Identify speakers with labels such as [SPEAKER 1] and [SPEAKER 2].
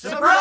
[SPEAKER 1] Surprise!